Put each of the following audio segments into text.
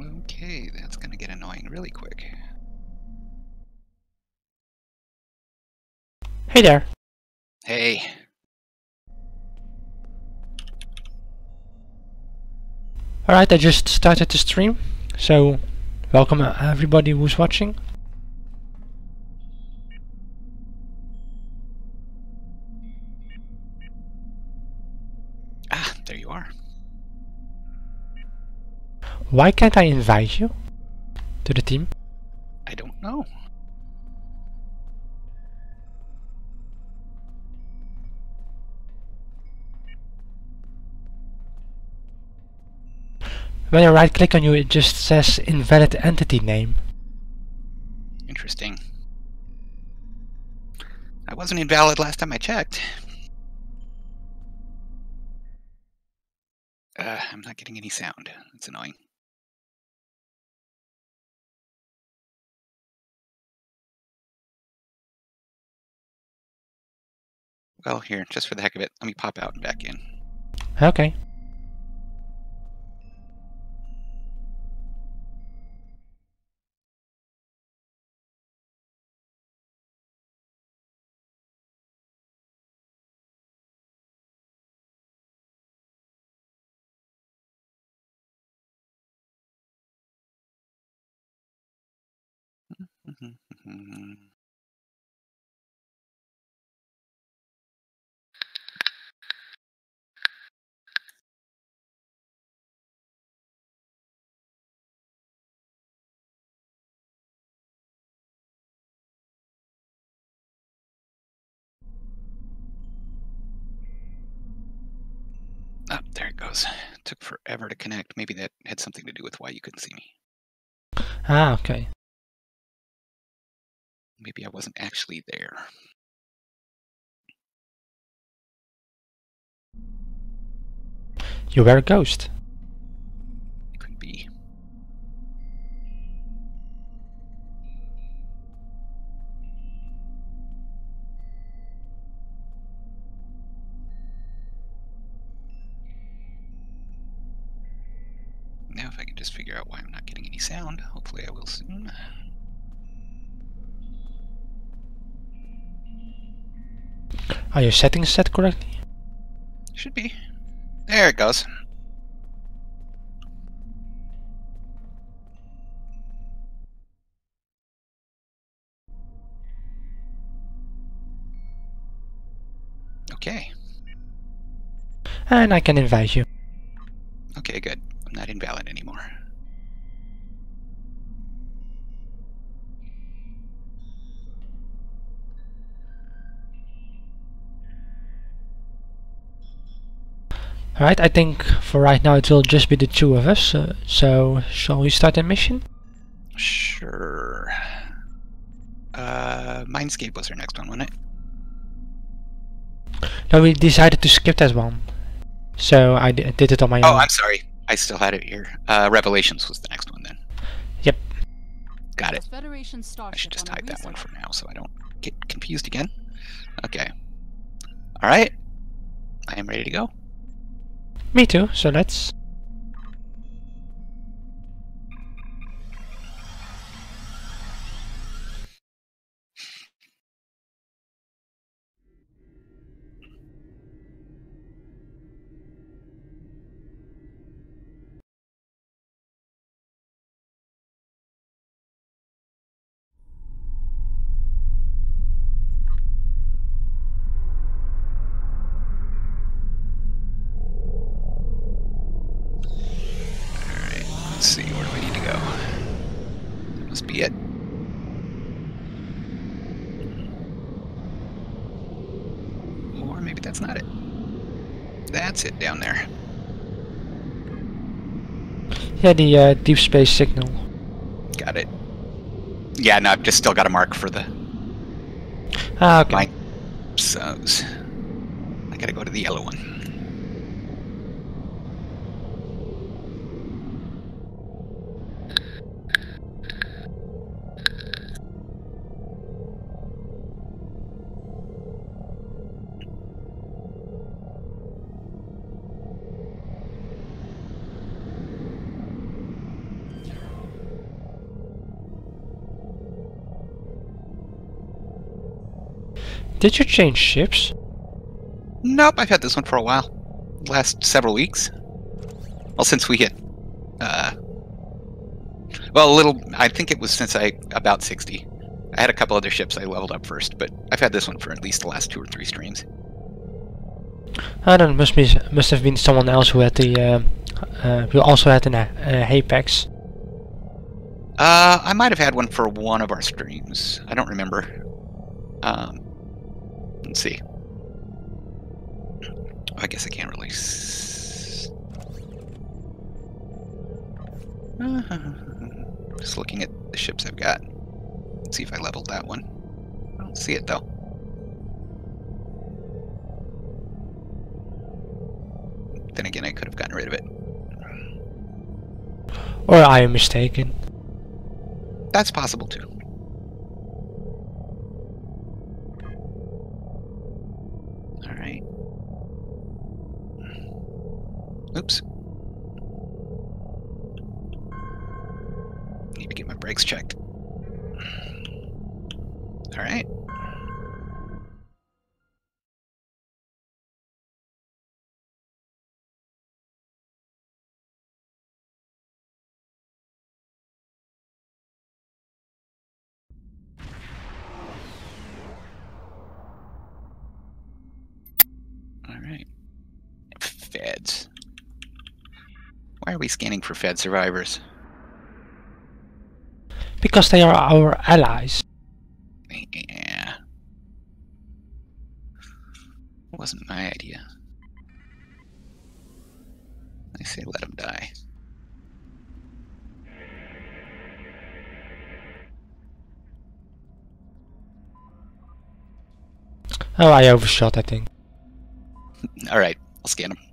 Okay, that's gonna get annoying really quick. Hey there. Hey, Alright, I just started the stream, so welcome uh, everybody who's watching. ah, there you are. Why can't I invite you to the team? I don't know. When I right click on you, it just says invalid entity name. Interesting. I wasn't invalid last time I checked. Uh, I'm not getting any sound. That's annoying. Well, here, just for the heck of it, let me pop out and back in. Okay. It took forever to connect. Maybe that had something to do with why you couldn't see me. Ah, okay. Maybe I wasn't actually there. You were a ghost. Figure out why I'm not getting any sound, hopefully I will soon. Are your settings set correctly? Should be. There it goes. Okay. And I can invite you. Alright, I think for right now it will just be the two of us. Uh, so, shall we start the mission? Sure. Uh, Mindscape was our next one, wasn't it? No, we decided to skip that one. So I d- did it on my Oh, own. I'm sorry. I still had it here. Uh, Revelations was the next one then. Yep. Got it. Federation I should just on hide that one for now so I don't get confused again. Okay. Alright. I am ready to go. Me too, so let's... Yeah, the uh, deep space signal. Got it. Yeah, no, I've just still got a mark for the Ah, okay. Mine. So I gotta go to the yellow one. Did you change ships? Nope, I've had this one for a while. Last several weeks. Well, since we hit, uh, well, a little. I think it was since I about sixty. I had a couple other ships I leveled up first, but I've had this one for at least the last two or three streams. I don't know, must be must have been someone else who had the uh, uh, who also had an uh, Apex. Uh, I might have had one for one of our streams. I don't remember. Um, let's see. I guess I can't really. Just looking at the ships I've got. Let's see if I leveled that one. I don't see it though. Then again, I could have gotten rid of it. Or I am mistaken. That's possible too. Brakes checked. All right. All right. Feds. Why are we scanning for Fed survivors? Because they are our allies. Yeah. Wasn't my idea. I say let him die. Oh, I overshot, I think. Alright, I'll scan him.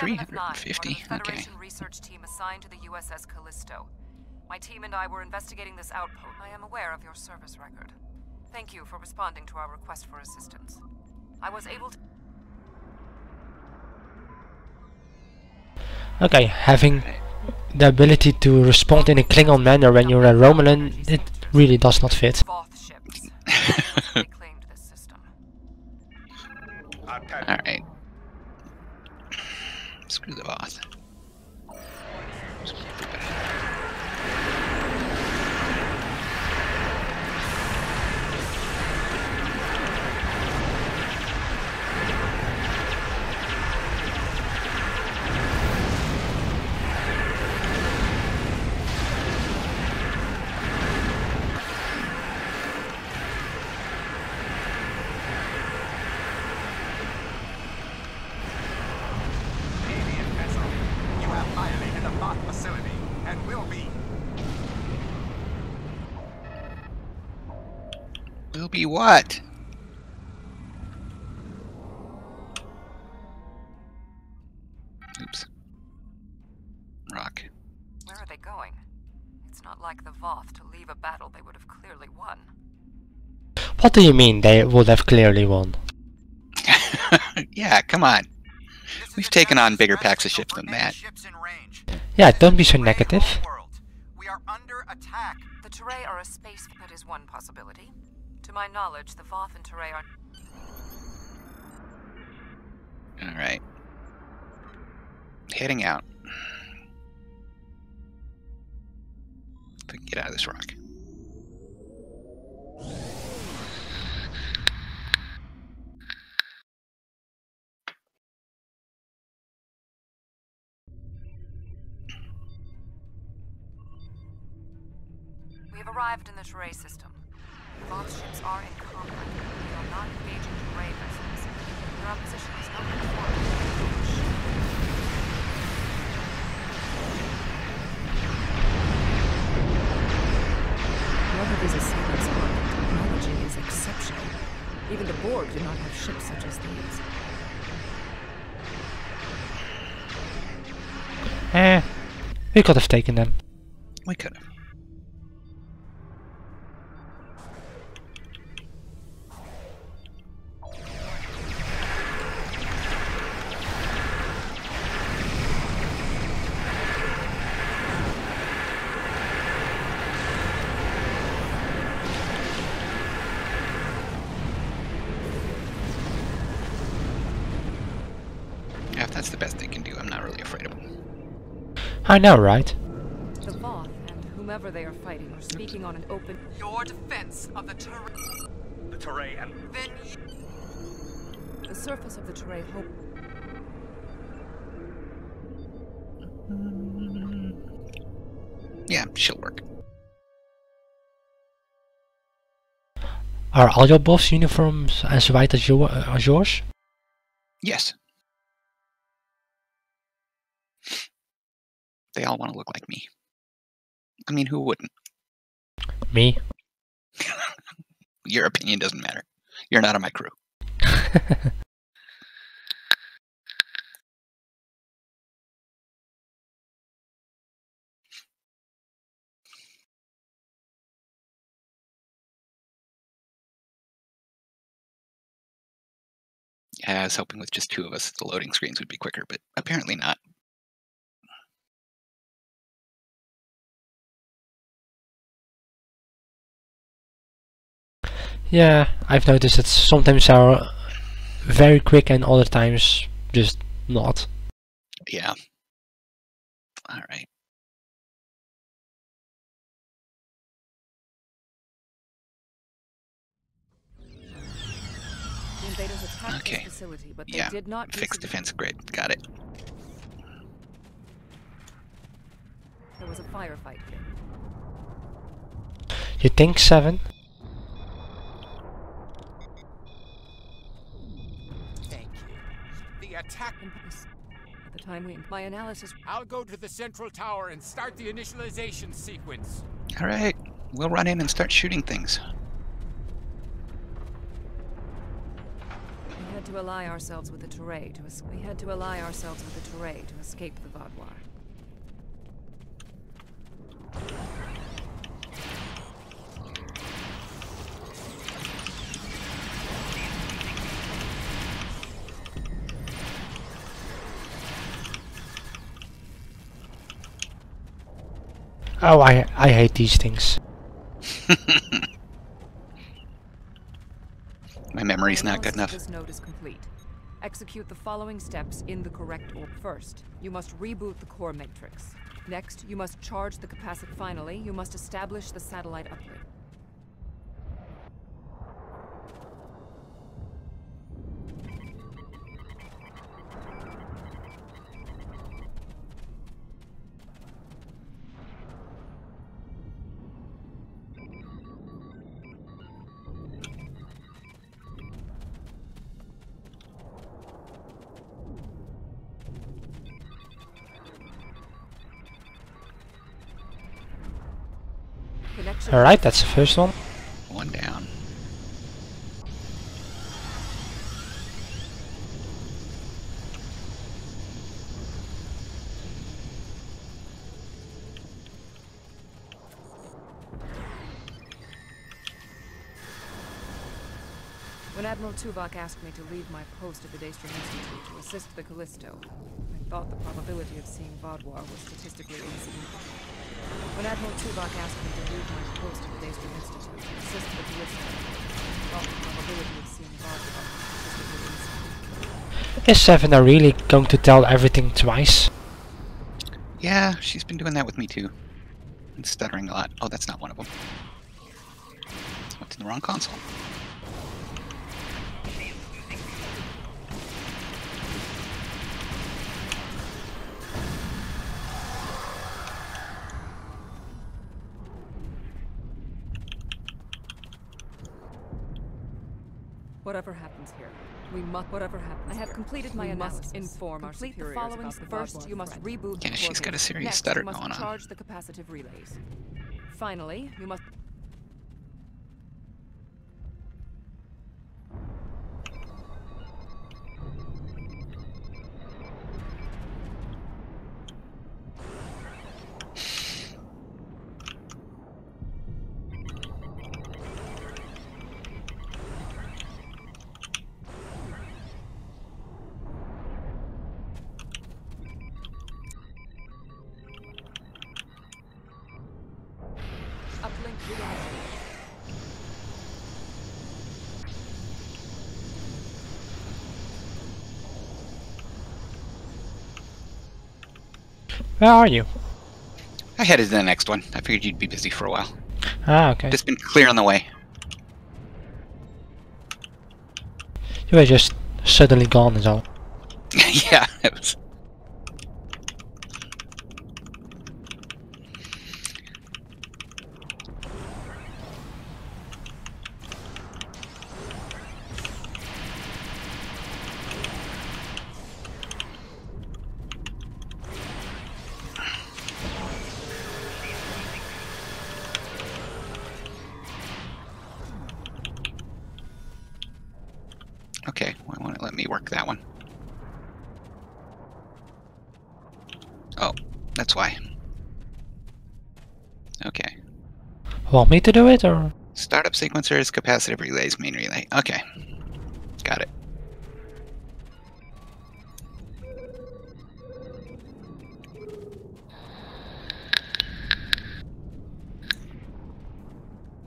350, okay. Federation research team assigned to the USS Callisto. My team and I were investigating this outpost. I am aware of your service record. Thank you for responding to our request for assistance. I was able to... Okay, having the ability to respond in a Klingon manner when you're a Romulan, it really does not fit. Voth ships. they claimed this system. Alright. Screw the boss. And will be. Will be what? Oops. Rock. Where are they going? It's not like the Voth to leave a battle they would have clearly won. What do you mean they would have clearly won? yeah, come on. We've taken on bigger packs of ships than that. Ships in range. Yeah, don't be so Terrain negative. homeworld. We are under attack. The Turei are a space that is one possibility. To my knowledge, the Voth and Turei are... Alright. Heading out. If I can get out of this rock. Arrived in the Turei system. The Voth ships are in combat. We are not engaging Turei vessels. Their opposition is not informed. Whoever these assailants are, their technology is exceptional. Even the Borg do not have ships such as these. Eh, we could have taken them. We could have. I know, right? The Voth and whomever they are fighting are speaking on an open. Your defense of the terrain. The terrain and Then you. The surface of the terrain hope. Yeah, she'll work. Are all your buffs uniforms as white as, your, uh, as yours? Yes. They all want to look like me. I mean, who wouldn't? Me? Your opinion doesn't matter. You're not on my crew. Yeah, I was hoping with just two of us, the loading screens would be quicker, but apparently not. Yeah, I've noticed that sometimes they're very quick and other times just not. Yeah. All right. The invaders attacked Okay. facility, but they Yeah, did not Fixed defense grid. Got it. There was a firefight here. You think seven? Thank you. The attack. Impetus. At the time we, my analysis. I'll go to the central tower and start the initialization sequence. All right. We'll run in and start shooting things. We had to ally ourselves with the Turei to es- we had to ally ourselves with the Turei to escape the Vaadwaur. Oh, I I hate these things. My memory's My not good enough. This node is complete. Execute the following steps in the correct order. First, you must reboot the core matrix. Next, you must charge the capacitor. Finally, you must establish the satellite uplink. Alright, that's the first one. One down. When Admiral Tuvok asked me to leave my post at the Daystrom Institute to assist the Callisto, I thought the probability of seeing Vaadwaur was statistically insignificant. When Admiral Tuvok asked me to leave my post at the Daystrom Institute to assist the Callisto, I thought the probability of seeing Vaadwaur was statistically insignificant. Is seven are really going to tell everything twice? Yeah, she's been doing that with me too. And stuttering a lot. Oh, that's not one of them. Went to the wrong console. Whatever happens here, we must. Whatever happens. I have completed my We analysis. must inform our Complete the following. about the First, you must threat. reboot. Yeah, the she's core got a serious Next, stutter you must going on. charge the capacitive relays. Finally, you must. Where are you? I headed to the next one. I figured you'd be busy for a while. Ah, okay. Just been clear on the way. You were just suddenly gone is all. yeah, it was. Want me to do it or? Startup sequencers, capacitive relays, main relay. Okay. Got it.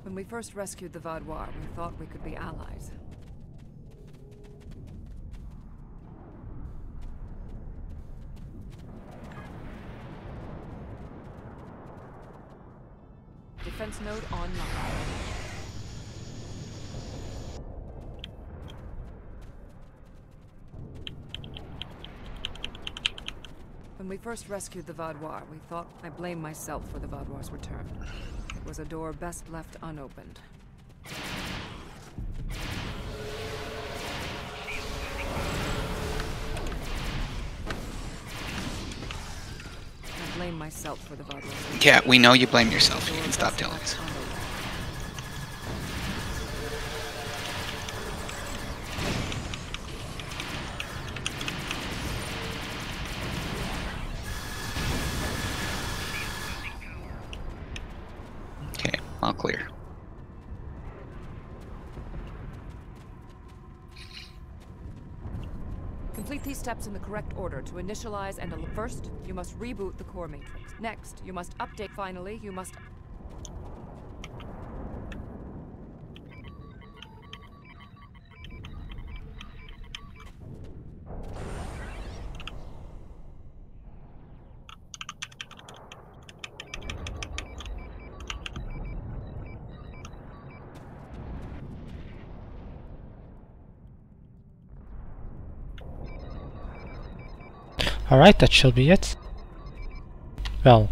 When we first rescued the Vaadwaur, we thought we could be allies. Node online. When we first rescued the Vaadwaur, we thought I blame myself for the Vaadwaur' return. It was a door best left unopened. Myself for the Yeah, we know you blame yourself. You can stop telling us. Steps in the correct order to initialize and first, you must reboot the core matrix. Next, you must update. Finally, you must Alright, that shall be it. Well,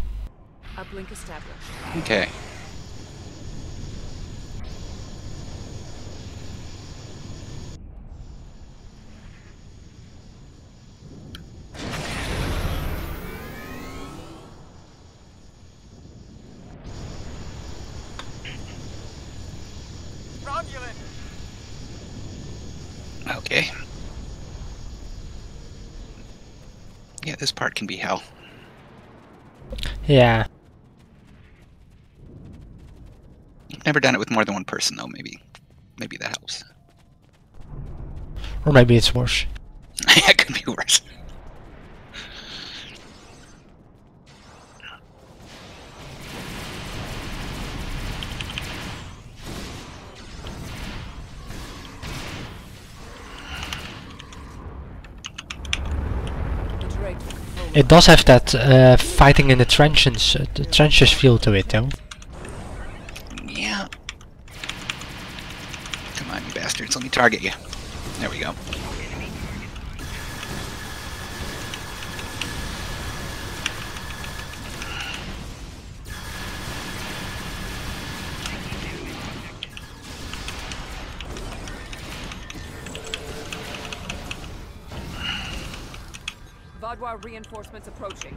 uplink established. Okay. Romulan! Okay. Yeah, this part can be hell. yeah. Never done it with more than one person though, maybe. Maybe that helps. Or maybe it's worse. it could be worse. It does have that uh, fighting in the trenches, uh, the trenches feel to it though. Yeah. Come on, you bastards. Let me target you. There we go. Reinforcements approaching.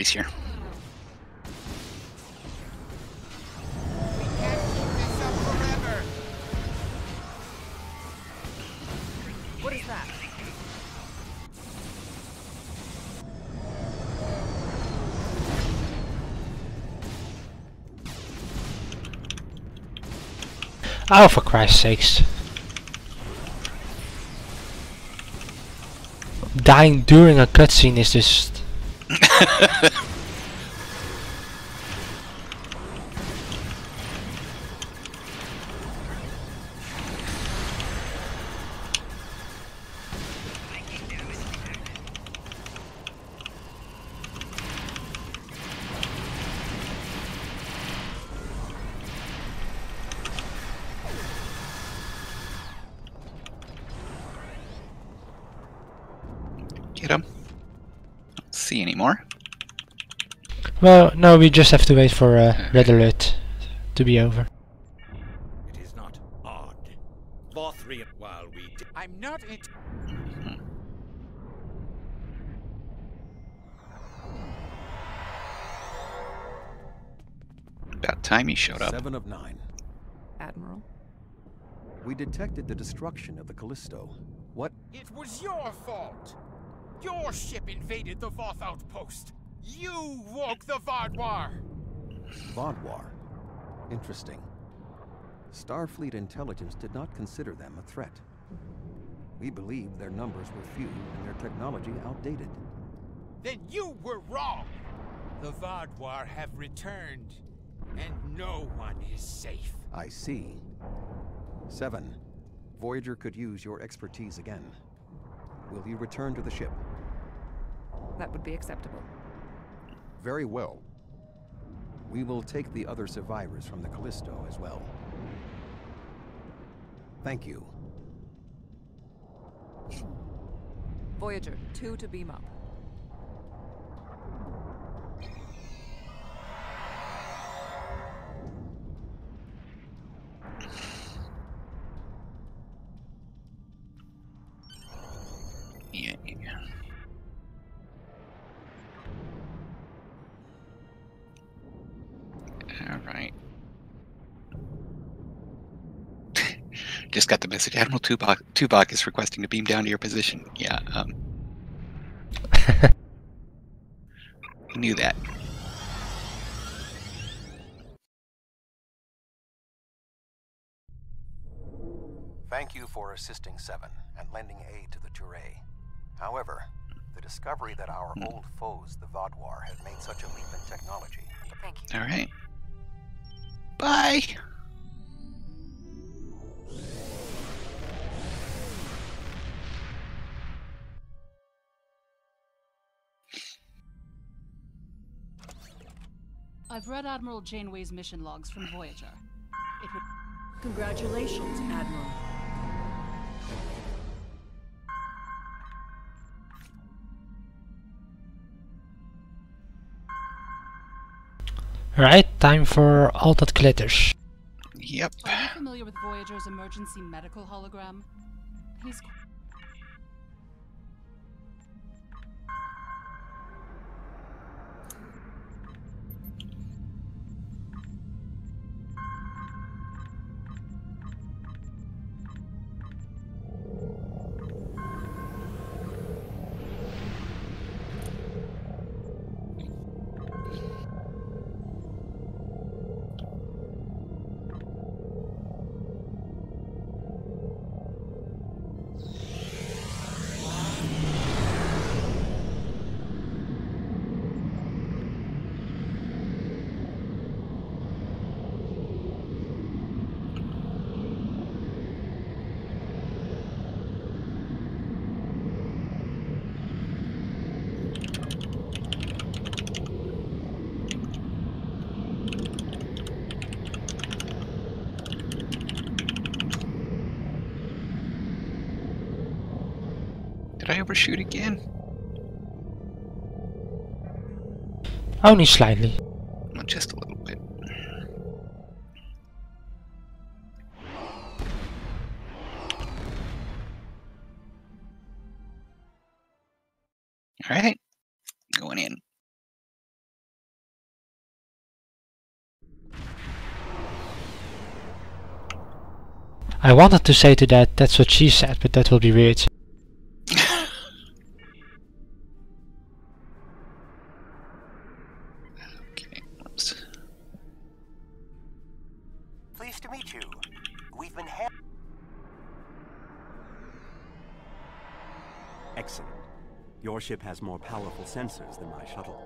Cavalry's here. What is that? Oh, for Christ's sakes. Dying during a cutscene is just... Get him. Don't see any more. Well, no, we just have to wait for uh, Red Alert to be over. It is not odd. Vothrian, while we did. I'm not it. About time he showed up. Seven of nine. Admiral? We detected the destruction of the Callisto. What? It was your fault. Your ship invaded the Voth outpost. You woke the Vaadwaur. Vaadwaur. Interesting. Starfleet intelligence did not consider them a threat. We believed their numbers were few and their technology outdated. Then you were wrong. The Vaadwaur have returned, and no one is safe. I see. Seven. Voyager could use your expertise again. Will you return to the ship? That would be acceptable. Very well. We will take the other survivors from the Callisto as well. Thank you. Voyager, 2 to beam up. Message. Admiral Tuvok, Tuvok is requesting to beam down to your position. Yeah. Um. I knew that. Thank you for assisting Seven and lending aid to the Turei. However, the discovery that our old foes, the Vaadwaur, have made such a leap in technology. Thank you. All right. Bye. I've read Admiral Janeway's mission logs from Voyager. It would Congratulations, Admiral. Right, time for all that glitters. Yep. Are you familiar with Voyager's emergency medical hologram? He's I overshoot again? Only slightly. Well, just a little bit. All right, going in. I wanted to say to that, that's what she said, but that will be weird. Ship has more powerful sensors than my shuttle.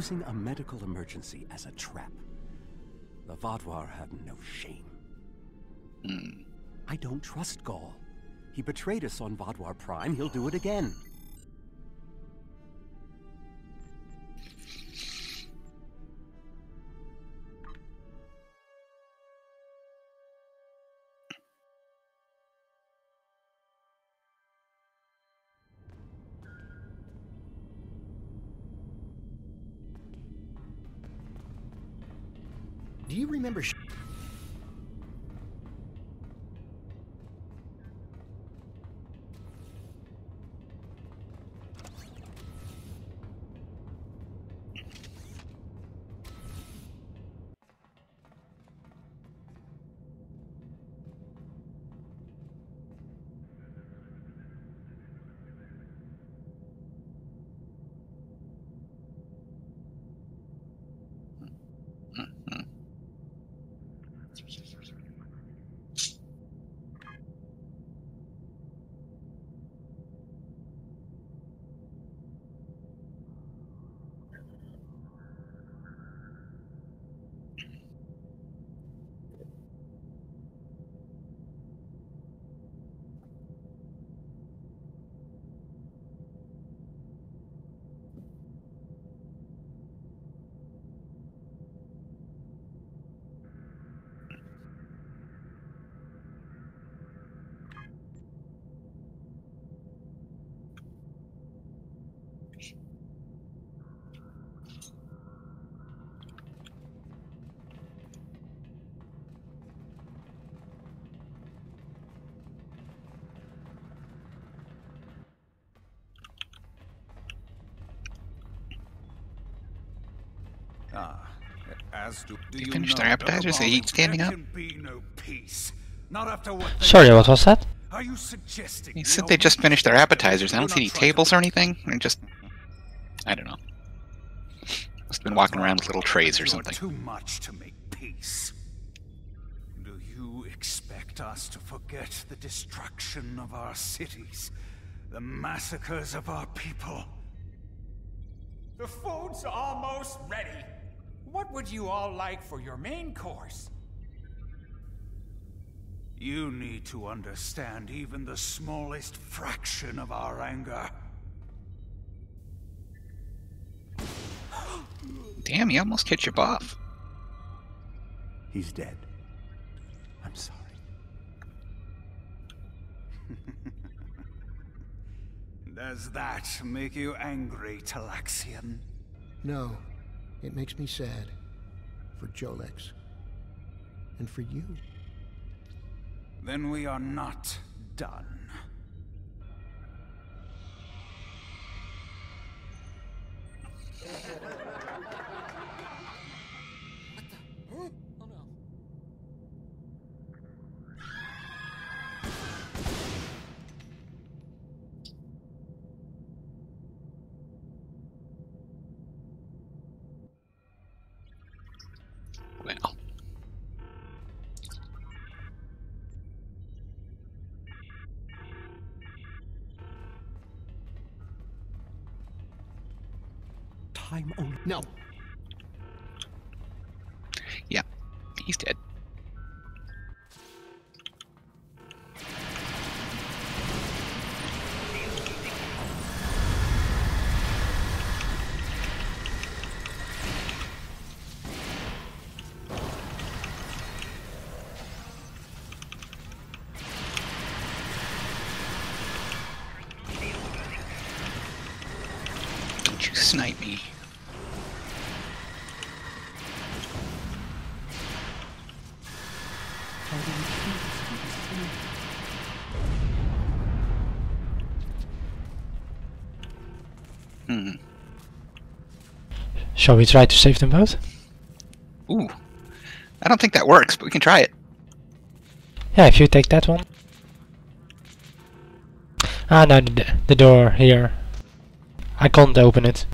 Using a medical emergency as a trap. The Vaadwaur have no shame. Hmm. I don't trust Gaul. He betrayed us on Vaadwaur Prime. He'll do it again. Do you remember? As do. Do They you finished know, their appetizers? They eat Dr. standing up? no peace. Not after what they Sorry, what was that? Are you suggesting He said are they just finished their appetizers. I Do don't see any tables or anything. They're just. I don't know. Must have been walking around with little trays or something. Too much to make peace. Do you expect us to forget the destruction of our cities, the massacres of our people? The food's almost ready. What would you all like for your main course? You need to understand even the smallest fraction of our anger. Damn, you almost hit your buff. He's dead. I'm sorry. Does that make you angry, Talaxian? No, it makes me sad. For Jolex. And for you. Then we are not done. No. Shall we try to save them both? Ooh. I don't think that works, but we can try it. Yeah, if you take that one. Ah, no, the, the door here. I can't open it.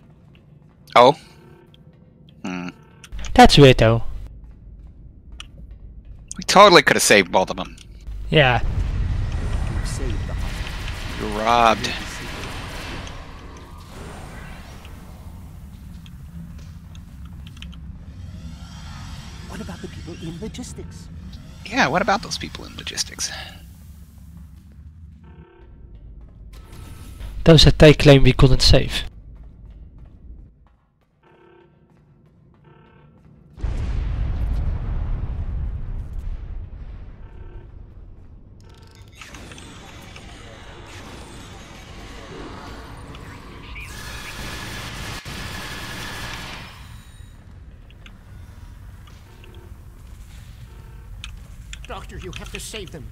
Oh? Hmm. That's weird though. We totally could have saved both of them. Yeah. You saved the hospital. You're robbed. What about the people in logistics? Yeah, what about those people in logistics? Those that they claim we couldn't save. Save them.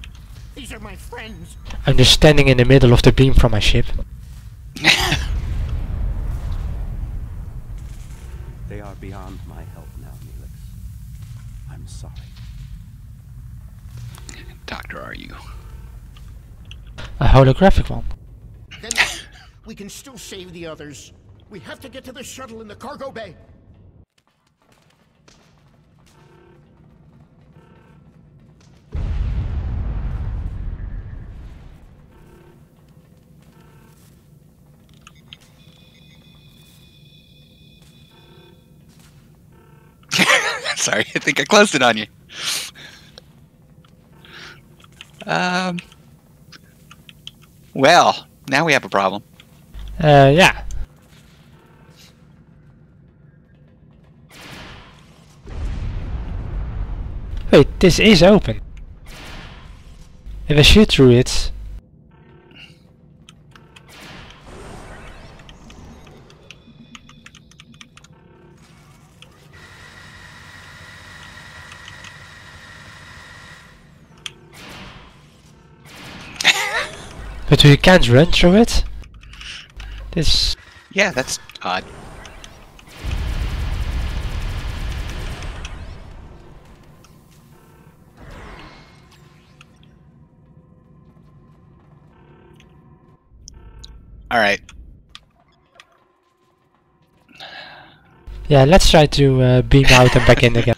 These are my friends. I'm just standing in the middle of the beam from my ship. They are beyond my help now, Neelix. I'm sorry. Doctor, are you? A holographic one. Then we can still save the others. We have to get to the shuttle in the cargo bay. Sorry, I think I closed it on you. Um. Well, now we have a problem. Uh, yeah. Wait, this is open. If I shoot through it... We can't run through it? This... Yeah, that's odd. Alright. Yeah, let's try to uh, beam out and back in again.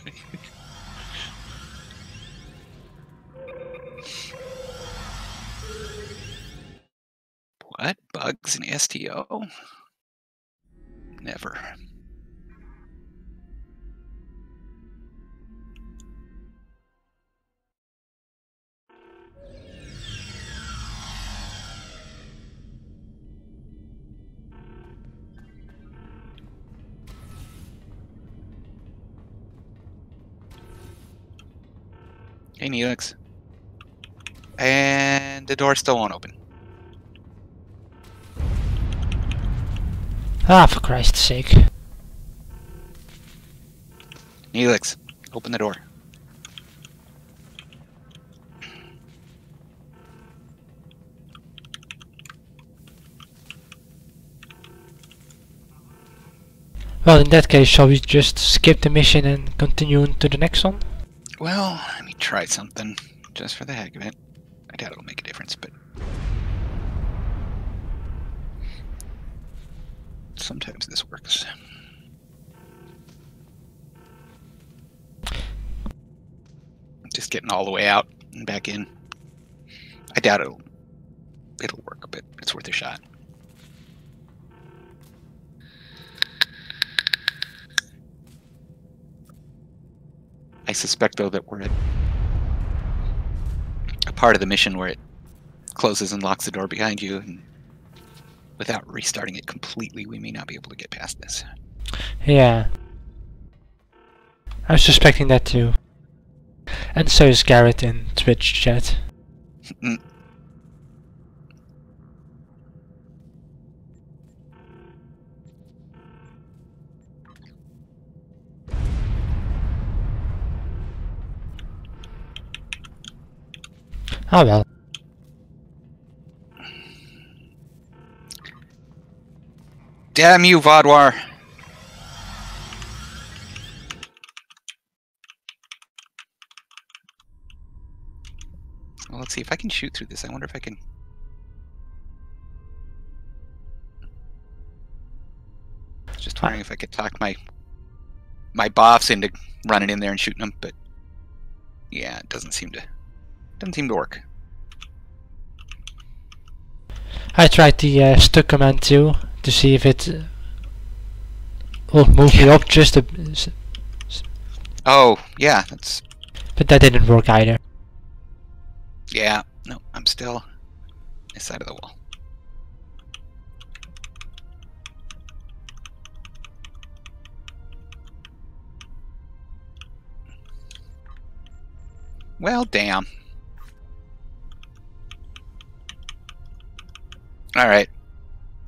Never. Hey, Neelix. And the door still won't open. Ah, for Christ's sake. Neelix, open the door. Well, in that case, shall we just skip the mission and continue to the next one? Well, let me try something, just for the heck of it. I doubt it'll make a difference, but... Sometimes this works. Just getting all the way out and back in. I doubt it'll it'll work, but it's worth a shot. I suspect though that we're at a part of the mission where it closes and locks the door behind you and without restarting it completely we may not be able to get past this. Yeah. I was suspecting that too. And so is Garrett in Twitch chat. Oh well. Damn you, Vaadwaur! Well, let's see if I can shoot through this. I wonder if I can. Just wondering if I could talk my my boss into running in there and shooting them, but yeah, it doesn't seem to doesn't seem to work. I tried the uh, stuck command too to see if it will move me up just a. s- Oh, yeah, that's But that didn't work either. yeah. No, I'm still this side of the wall. Well, damn. All right.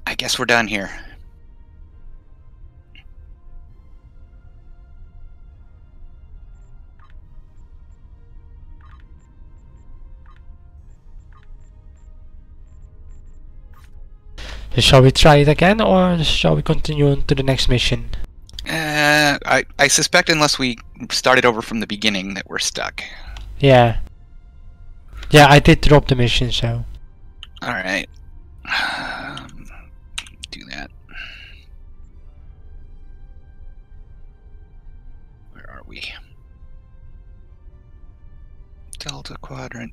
I guess we're done here. Shall we try it again or shall we continue on to the next mission? Uh, I I suspect unless we started over from the beginning that we're stuck. Yeah. Yeah, I did drop the mission, so. All we? Delta quadrant.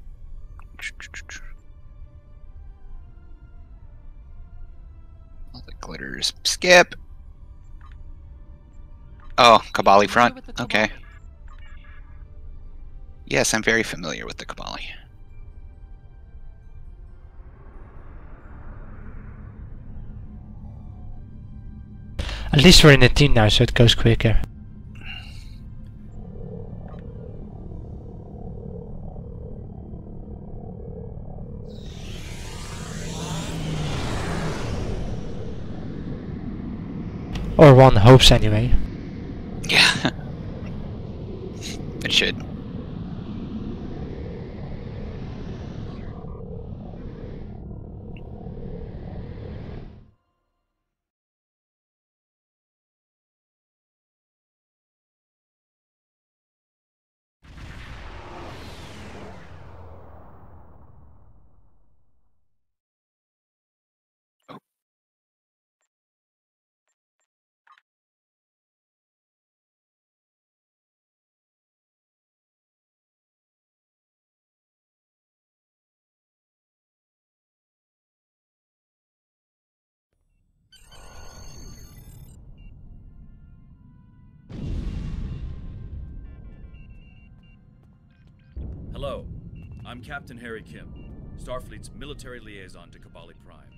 All the glitters. Skip. Oh, Kobali front. Okay. Yes, I'm very familiar with the Kobali. At least we're in a team now, so it goes quicker. Or one hopes anyway. Yeah. Captain Harry Kim, Starfleet's military liaison to Kobali Prime.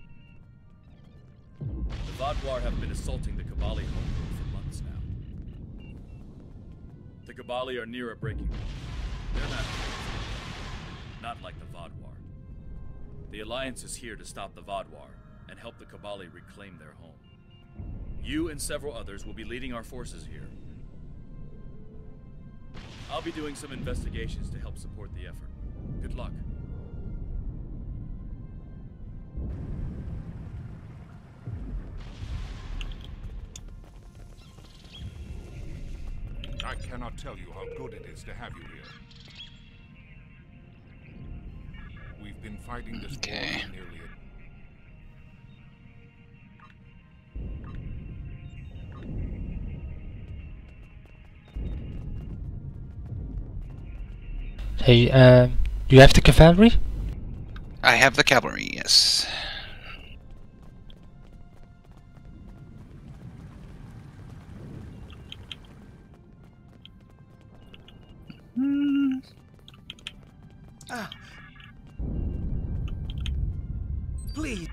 The Vaadwaur have been assaulting the Kobali homeworld for months now. The Kobali are near a breaking point. They're not not like the Vaadwaur. The Alliance is here to stop the Vaadwaur and help the Kobali reclaim their home. You and several others will be leading our forces here. I'll be doing some investigations to help support the effort. Good luck. I cannot tell you how good it is to have you here. We've been fighting this war Okay. for nearly a Hey, um, you have the cavalry? I have the cavalry, yes. Hmm. Ah. Please,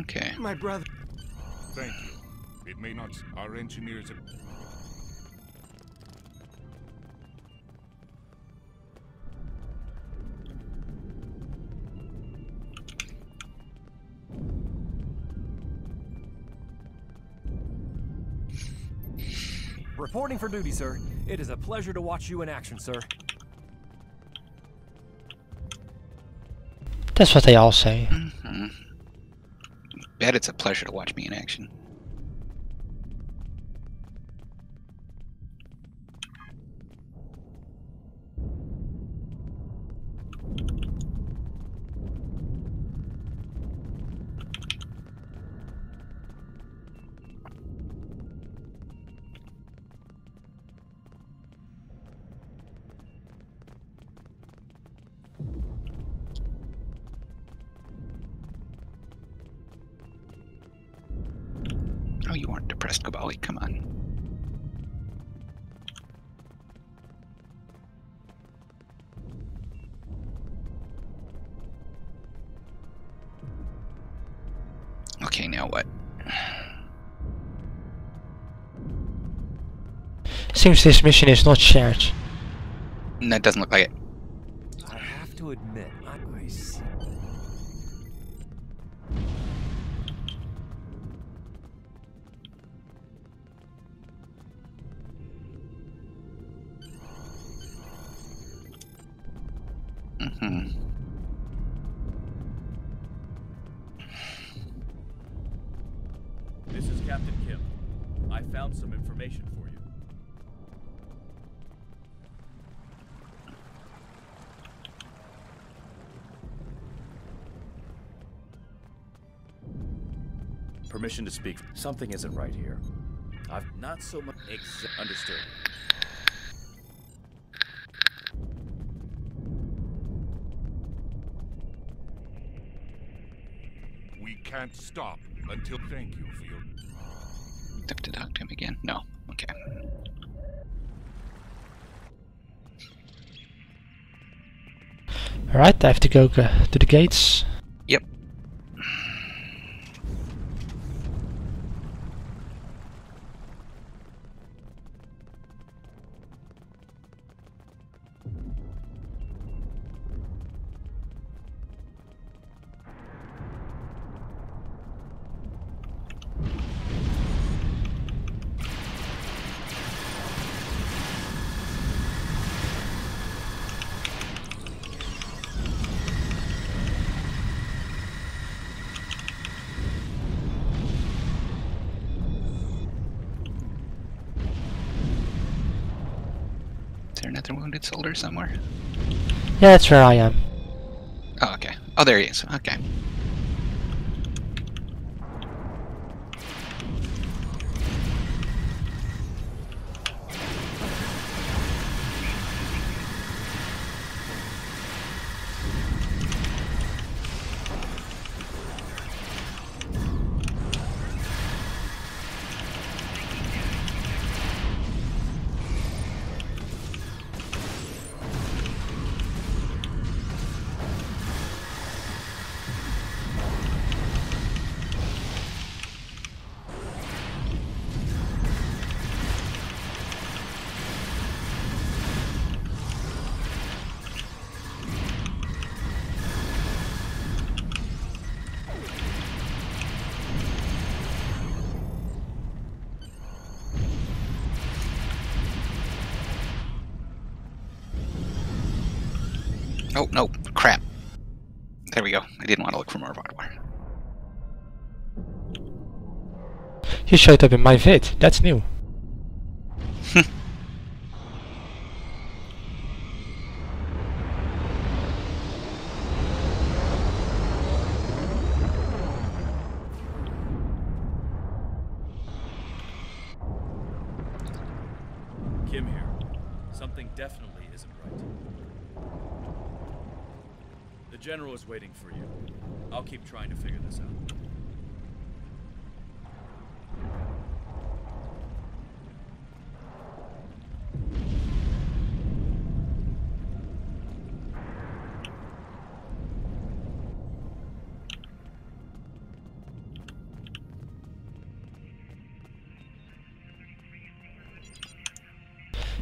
Okay. my brother. Thank you. It may not. Our engineers have. Reporting for duty, sir. It is a pleasure to watch you in action, sir. That's what they all say. Mhm. Bet it's a pleasure to watch me in action. Seems this mission is not shared. And that doesn't look like it. Permission to speak. Something isn't right here. I've not so much ex- understood. We can't stop until. Thank you for your. Have to talk to him again? No. Okay. Alright, I have to go to the gates. Somewhere? Yeah, that's where I am. Oh, okay. Oh, there he is. Okay. Didn't want to look for more Vaadwaur. You showed up in my vid. That's new.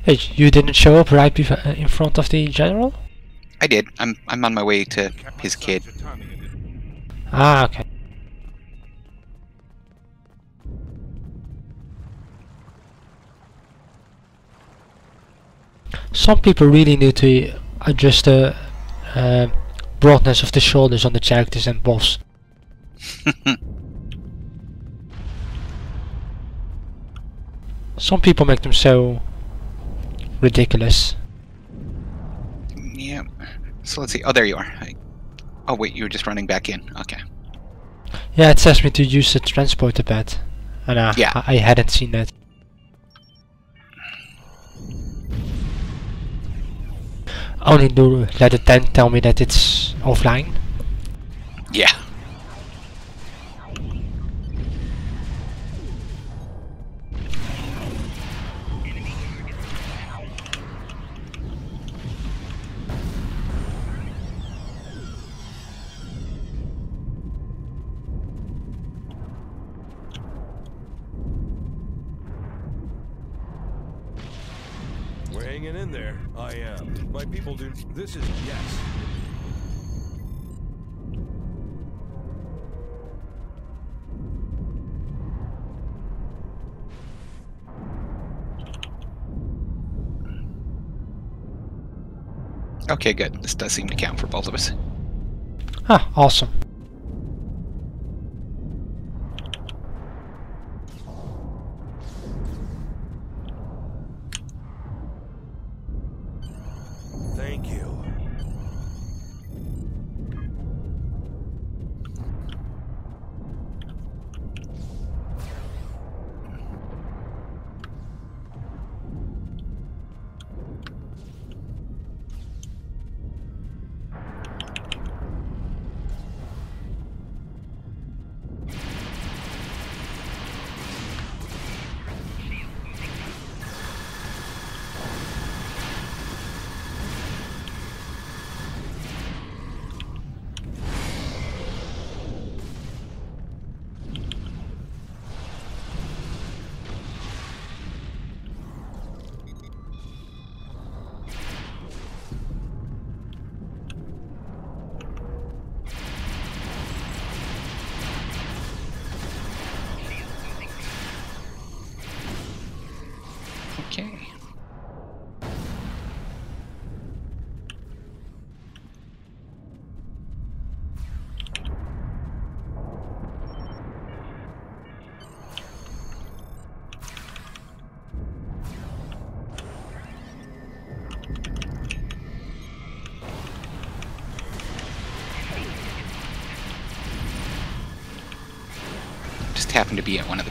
Hey, you didn't show up right before, uh, in front of the general? I did. I'm I'm on my way to his kid. Ah, okay. Some people really need to adjust the uh, broadness of the shoulders on the characters and boss. Some people make them so ridiculous. Yeah. So let's see. Oh, there you are. I, oh wait, you were just running back in. Okay. Yeah, it says me to use the transporter pad. And uh, Yeah. I, I hadn't seen that. Only do let the tent tell me that it's offline. Yeah. Hanging in there. I am. My people do. This is yes. Okay, good. This does seem to count for both of us. Ah, awesome.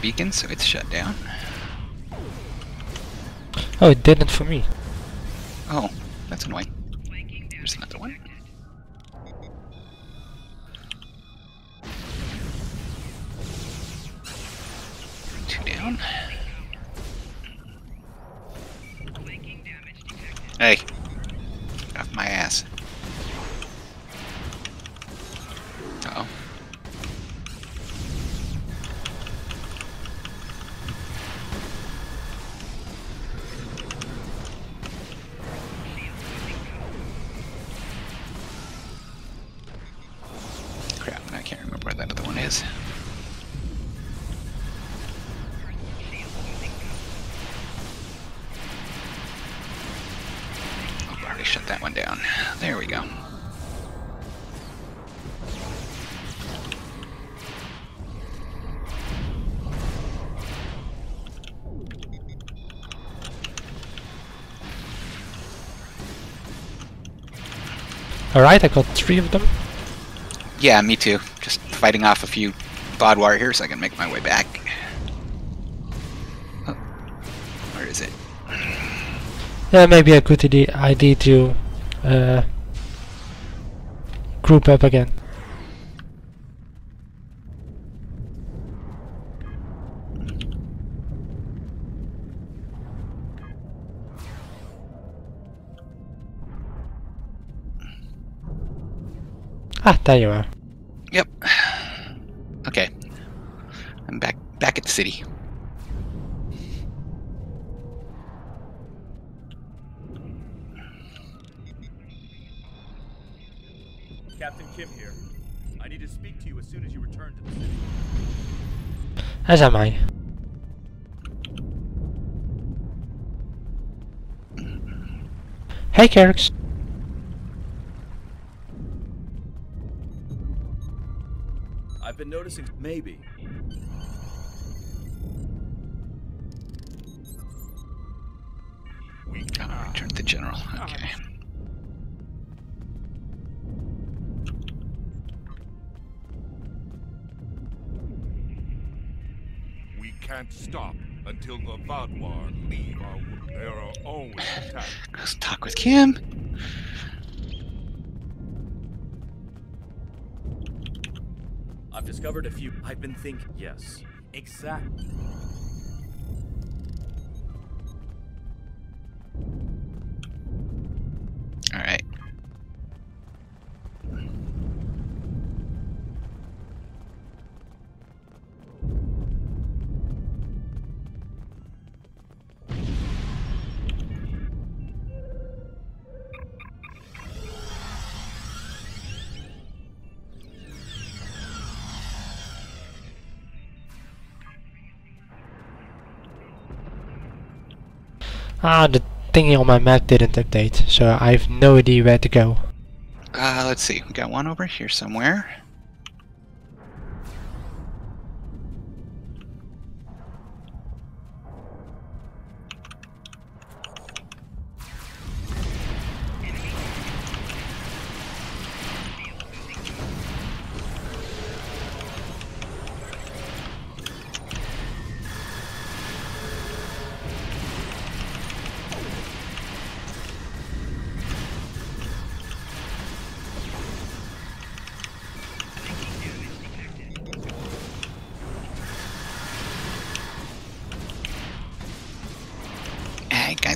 Be at one of the beacons, so it's shut down. Oh, it didn't for me. that one down. There we go. Alright, I got three of them. Yeah, me too. Just fighting off a few Vaadwaur here so I can make my way back. Yeah, maybe a good idea, to uh, group up again. Ah, there you are. Yep. Okay. I'm back back at the city. As am I. Hey, Kerix. I've been noticing maybe. We uh, oh, return to the general. Okay. Can't stop until the Vaadwaur leave our world. There are always attacks. Let's talk with Kim. I've discovered a few. I've been thinking. Yes, exactly. All right. Ah, the thingy on my map didn't update, so I have no idea where to go. Uh, let's see. We got one over here somewhere.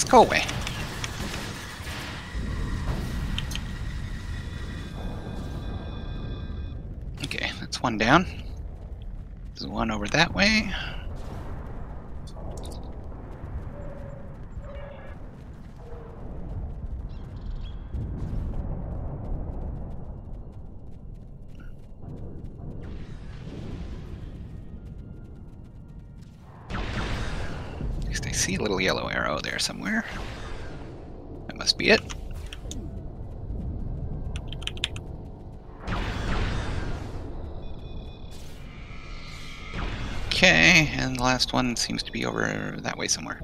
Go away. Okay, that's one down. There's one over that way. See a little yellow there somewhere. That must be it. Okay, and the last one seems to be over that way somewhere.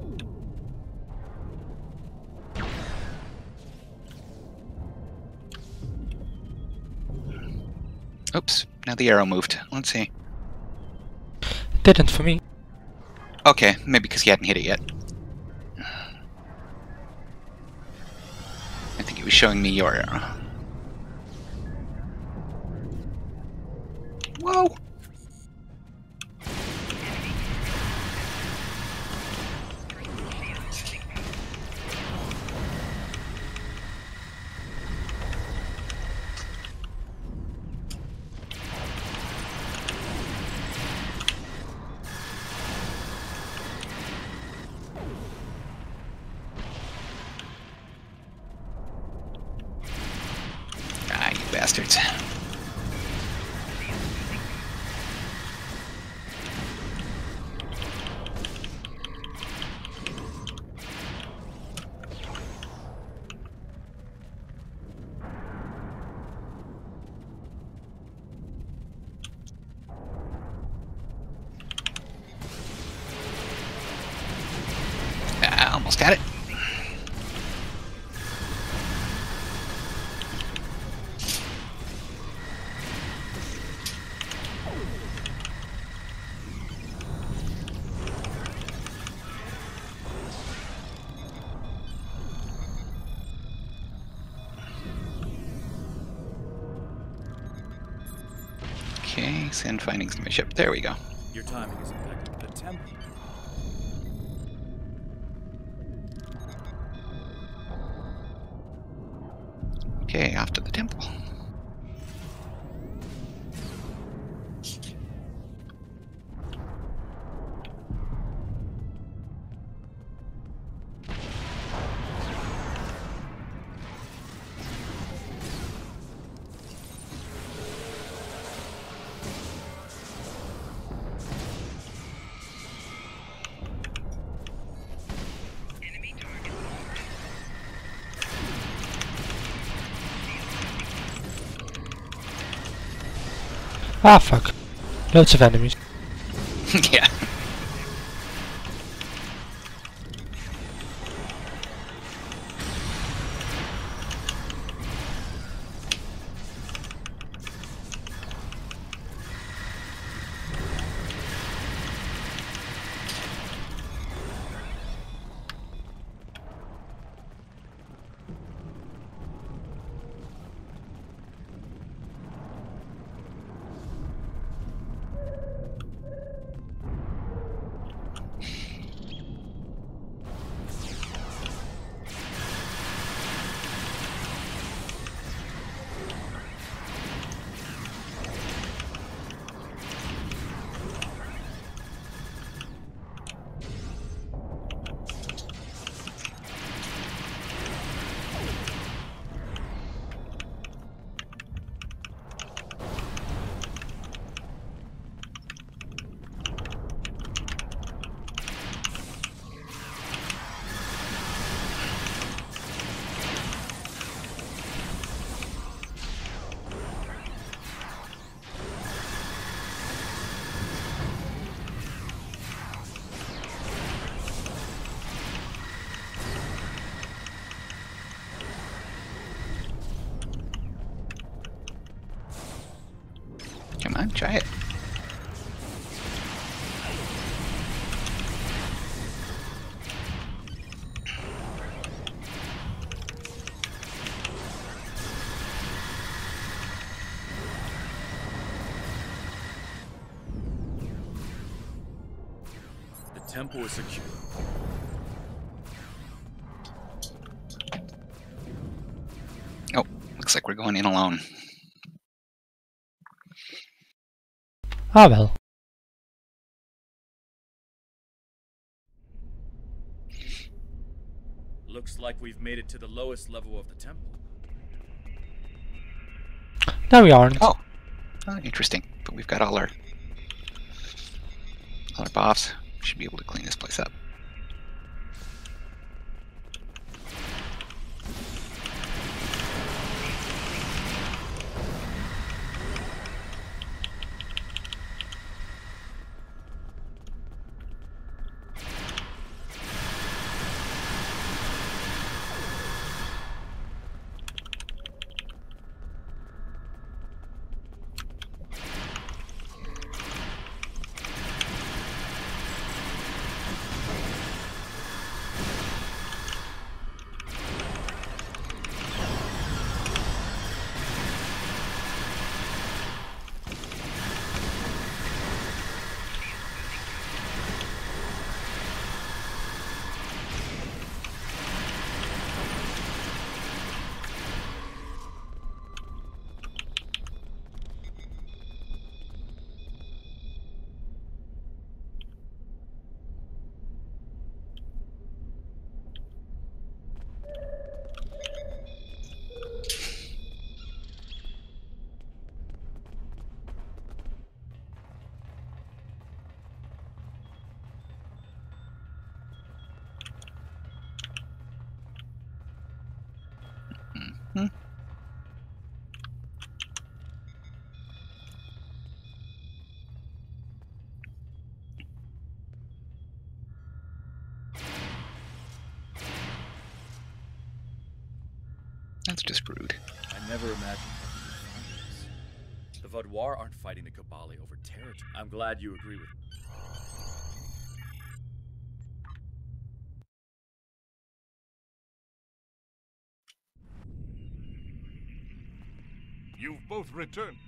Oops, now the arrow moved. Let's see. Didn't for me. Okay, maybe because he hadn't hit it yet. I think it was showing me your arrow. Okay, send findings to my ship. There we go. Your timing is impeccable. The temple. Okay, off to the temple. Ah, fuck. Loads of enemies. yeah. The is secure. Oh, looks like we're going in alone. Ah, well. Looks like we've made it to the lowest level of the temple. No, we aren't. Oh, oh interesting. But we've got all our all our buffs. Should be able to clean this place up. I'm glad you agree with me. You've both returned.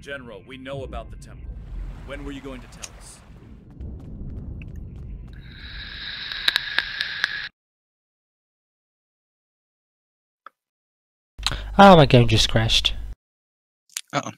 General, we know about the temple. When were you going to tell us? Ah, my game just crashed. Uh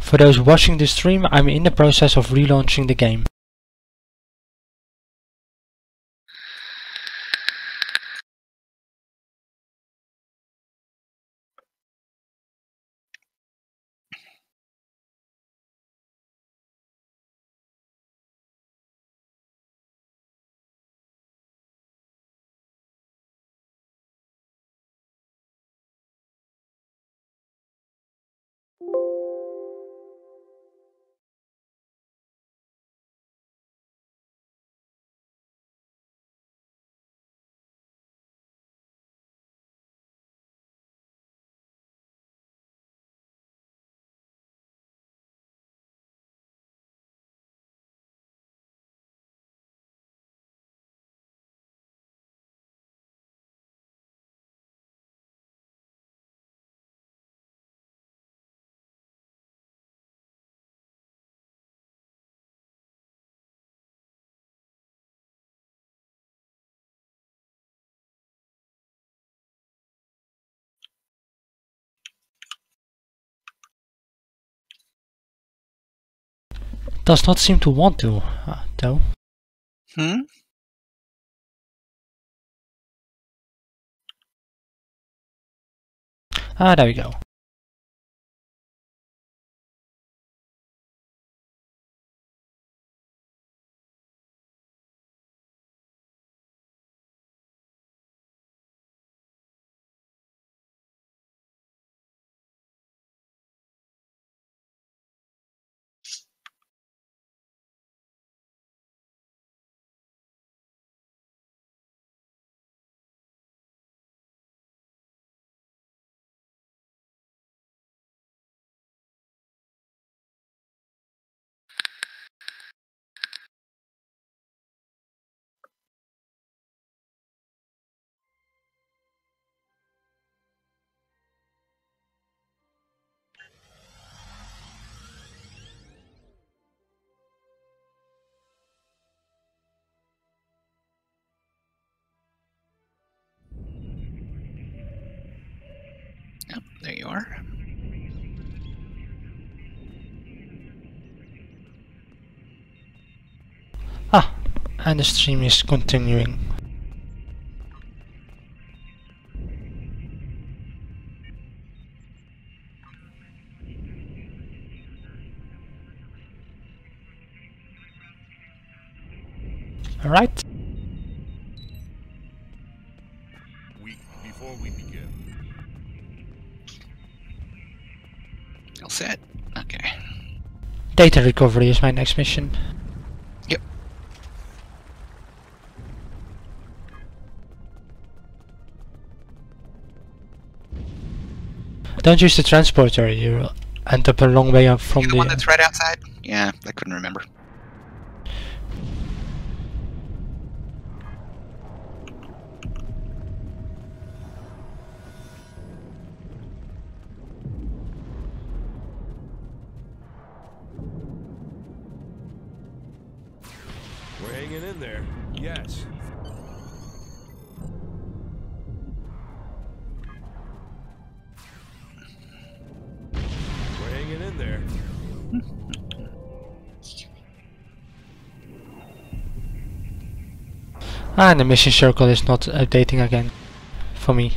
For those watching the stream, I'm in the process of relaunching the game. Does not seem to want to, uh, though. Hmm? Ah, there we go. And the stream is continuing. Alright. We, before we begin, All set. Okay. Data recovery is my next mission. Don't use the transporter, you end up a long way up uh, from the the... one that's right outside? Yeah, I couldn't remember. Ah, and the mission circle is not updating again for me.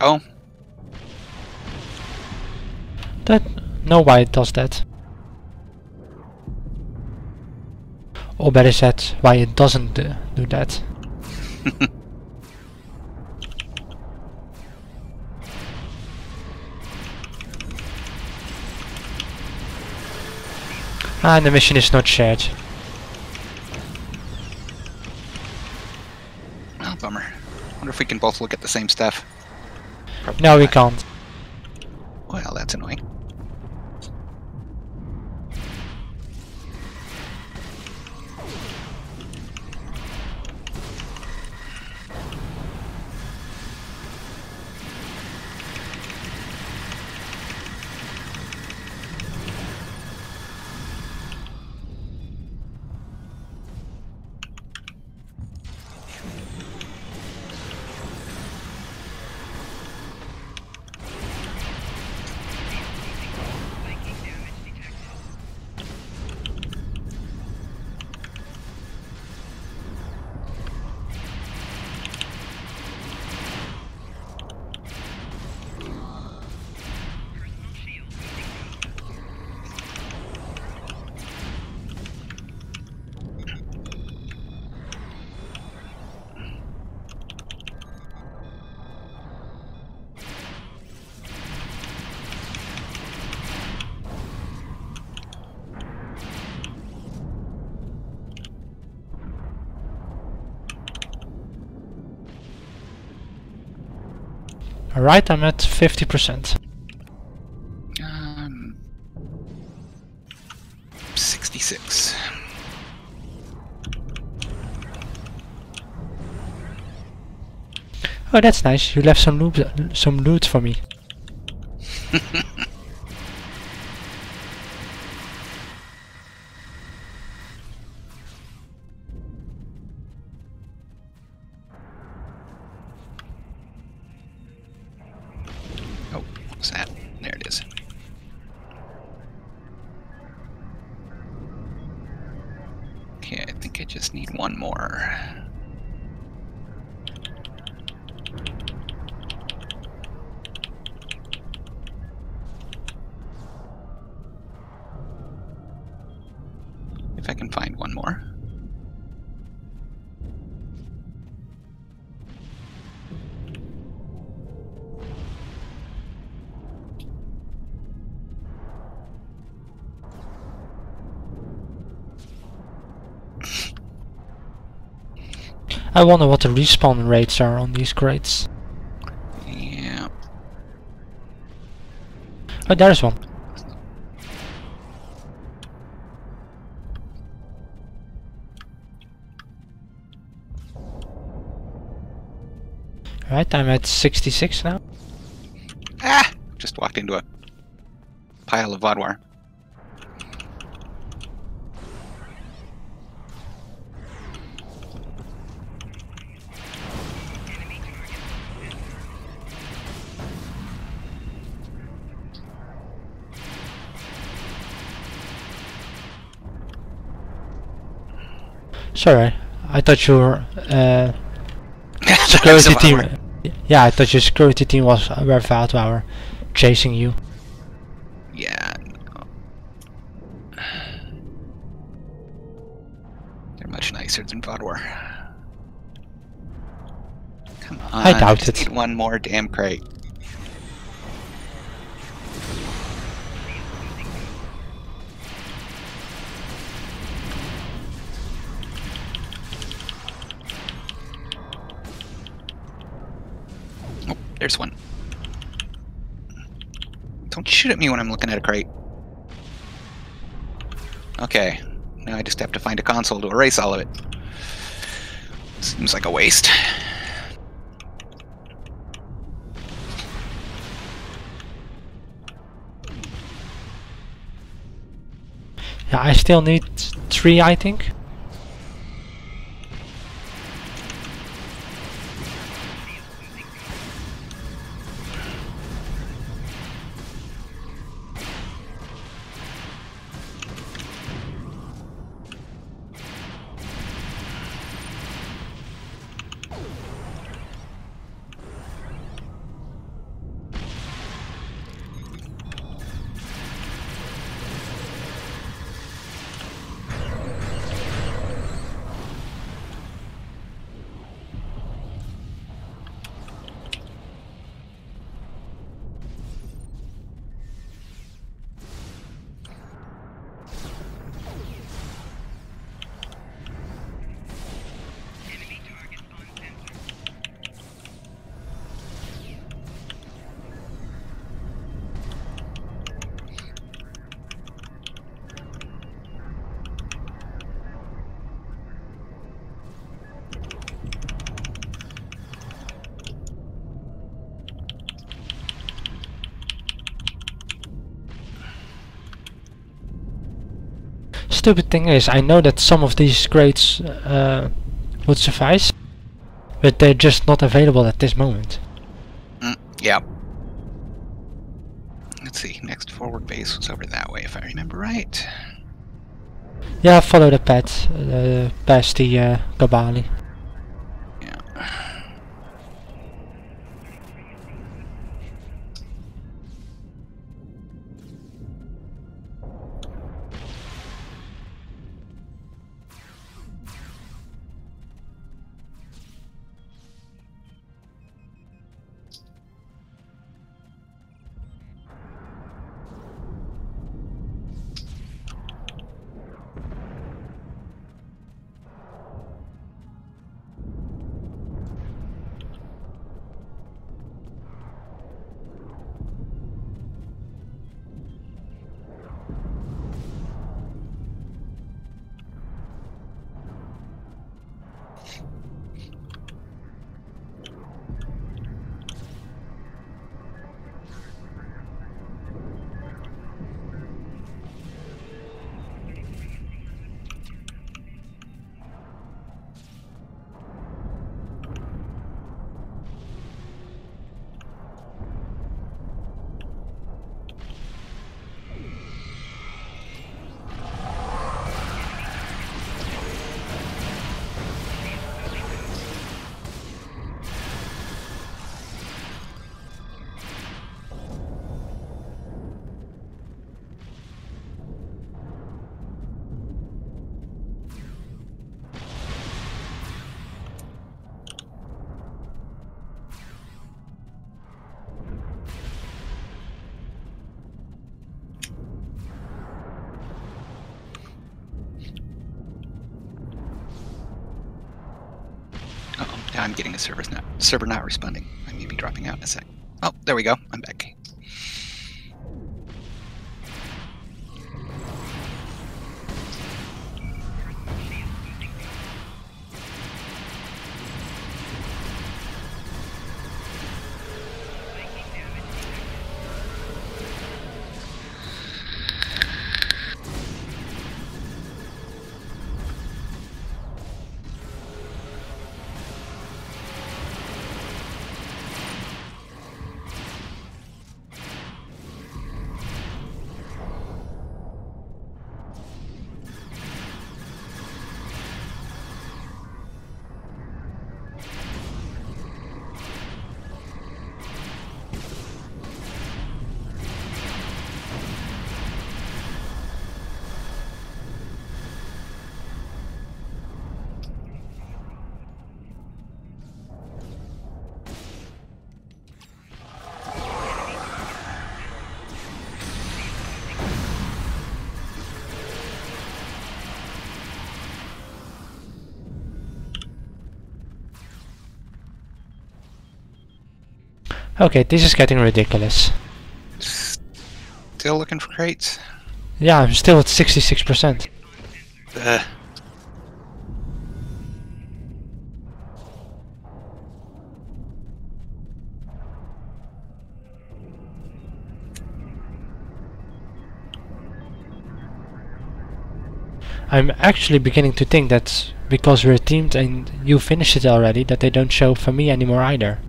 Oh, That know why it does that. Or better said, why it doesn't do, do that. Ah, and the mission is not shared. oh, bummer. Wonder if we can both look at the same stuff. No, we can't. Alright, I'm at 50%. Um, 66. Oh, that's nice. You left some loot, some loot for me. I wonder what the respawn rates are on these crates. Yeah. Oh, there's one. Right, I'm at 66 now. Ah! Just walked into a pile of Vaadwaur. Sorry, I thought your uh, security team. Yeah, I thought your security team was uh, were Vaadwaur chasing you. Yeah. no. They're much nicer than Vaadwaur. Come on. I doubt it. Need one more damn crate. There's one. Don't shoot at me when I'm looking at a crate. Okay, now I just have to find a console to erase all of it. Seems like a waste. Yeah, I still need three, I think. Stupid thing is, I know that some of these grades uh, would suffice, but they're just not available at this moment. Mm, yeah. Let's see, next forward base was over that way, if I remember right. Yeah, follow the path uh, past the uh, Kobali. I'm getting a server not server not responding. I may be dropping out in a sec. Oh, there we go. Okay, this is getting ridiculous. Still looking for crates? Yeah, I'm still at 66%. Uh. I'm actually beginning to think that because we're teamed and you finished it already, that they don't show for me anymore either.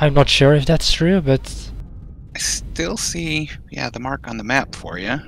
I'm not sure if that's true, but... I still see, yeah, the mark on the map for you.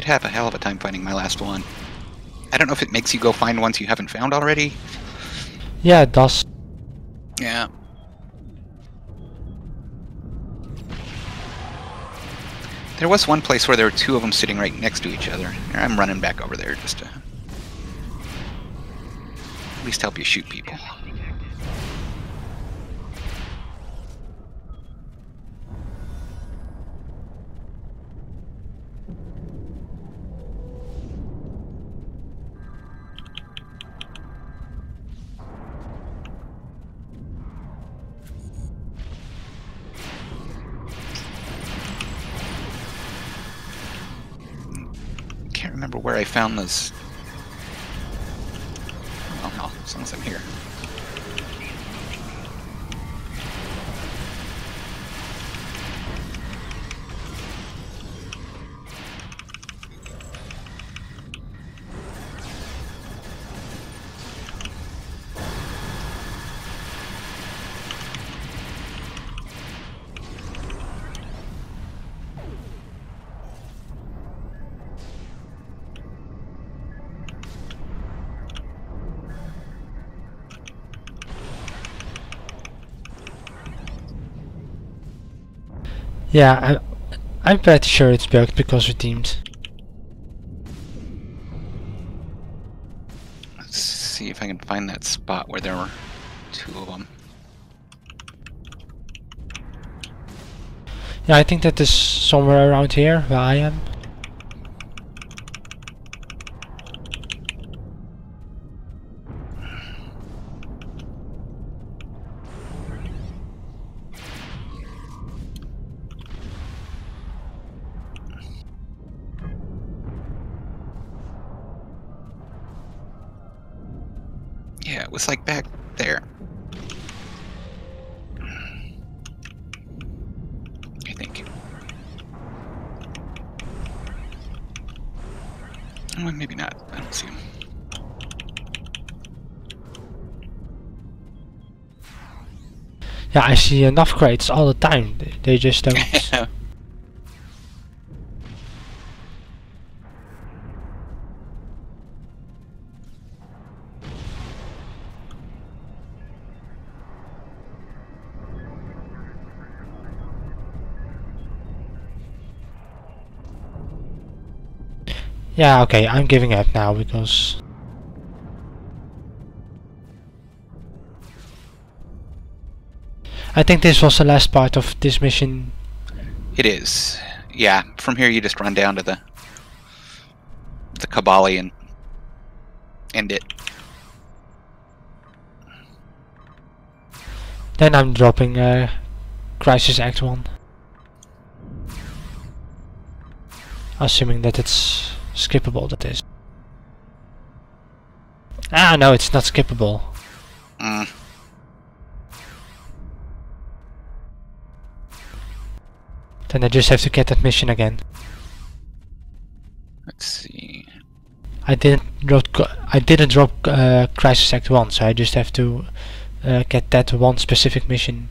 Did have a hell of a time finding my last one. I don't know if it makes you go find ones you haven't found already. Yeah, it does. Yeah. There was one place where there were two of them sitting right next to each other. I'm running back over there just to at least help you shoot people. Found this. Yeah, I, I'm pretty sure it's bugged because we teamed. Let's see if I can find that spot where there were two of them. Yeah, I think that is somewhere around here where I am. Yeah, I see enough crates all the time. They, they just don't. Yeah, okay, I'm giving up now because... I think this was the last part of this mission. It is. Yeah, from here you just run down to the the Kobali and end it. Then I'm dropping uh, Crisis Act 1. Assuming that it's skippable, that is. Ah, no, it's not skippable. Mm. Then I just have to get that mission again. Let's see. I didn't drop. I didn't drop uh, Crisis Act one, so I just have to uh, get that one specific mission.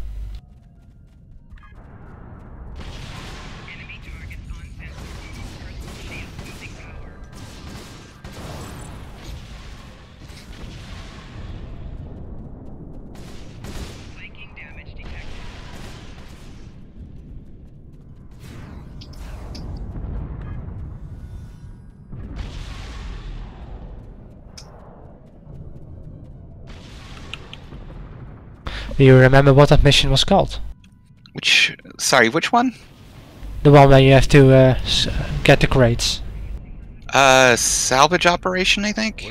Do you remember what that mission was called? Which, sorry, which one? The one where you have to uh, get the crates. Uh, salvage operation, I think.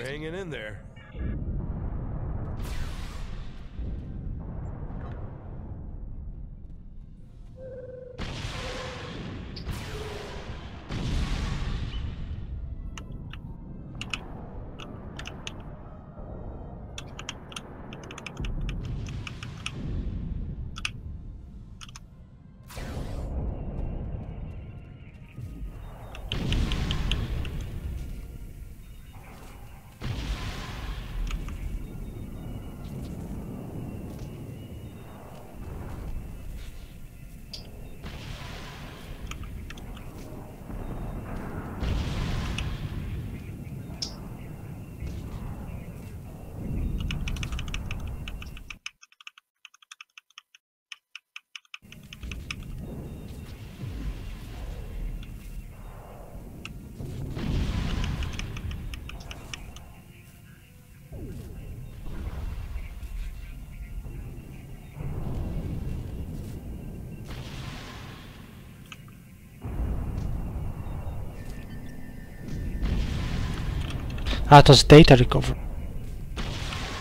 It was data recovery.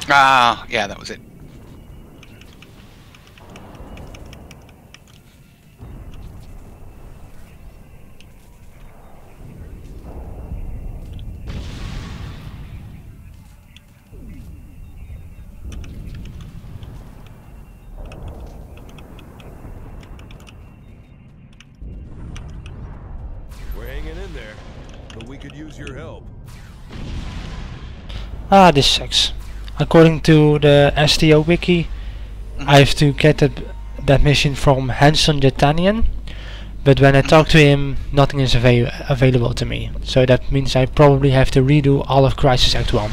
Ah, yeah, that was it. We're hanging in there, but we could use your help. Ah, this sucks. According to the STO wiki, I have to get that, that mission from Hanson Jetanian, but when I talk to him, nothing is avail available to me. So that means I probably have to redo all of Crisis Act 1.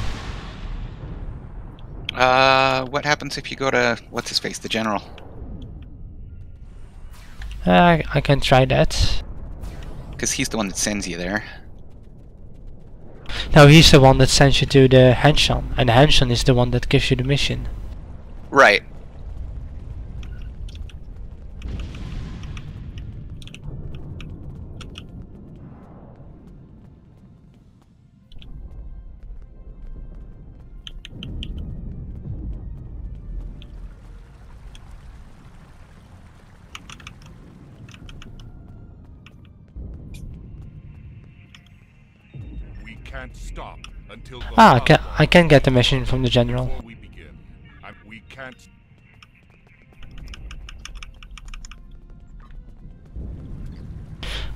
Uh, what happens if you go to what's his face, the general? Uh, I can try that. Because he's the one that sends you there. No, he's the one that sends you to the Hanson, and the Hanson is the one that gives you the mission. Right. Ah, I can, I can get the mission from the general. we begin. And we can't